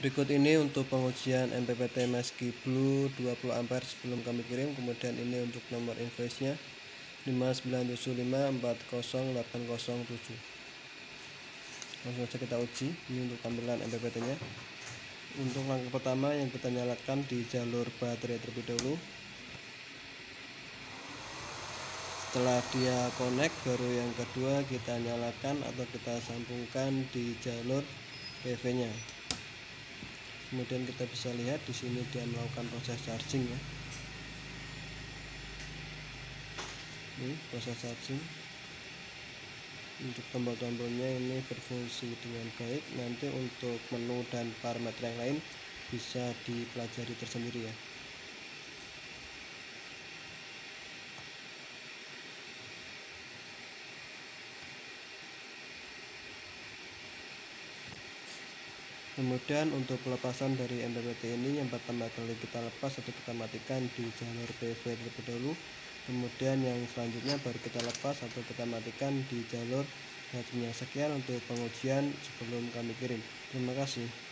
Berikut ini untuk pengujian MPPT Meski Blue 20 ampere sebelum kami kirim. Kemudian ini untuk nomor invoice-nya 5975400807. Langsung saja kita uji. Ini untuk tampilan MPPT-nya. Untuk langkah pertama yang kita nyalakan di jalur baterai terlebih dahulu. Setelah dia connect baru yang kedua kita nyalakan atau kita sambungkan di jalur PV-nya kemudian kita bisa lihat di sini dia melakukan proses charging ya. Ini proses charging. Untuk tombol-tombolnya ini berfungsi dengan baik. Nanti untuk menu dan parameter yang lain bisa dipelajari tersendiri ya kemudian untuk pelepasan dari MPPT ini yang pertama kali kita lepas atau kita matikan di jalur PV terlebih dahulu. Kemudian yang selanjutnya baru kita lepas atau kita matikan di jalur baterainya sekian untuk pengujian sebelum kami kirim. Terima kasih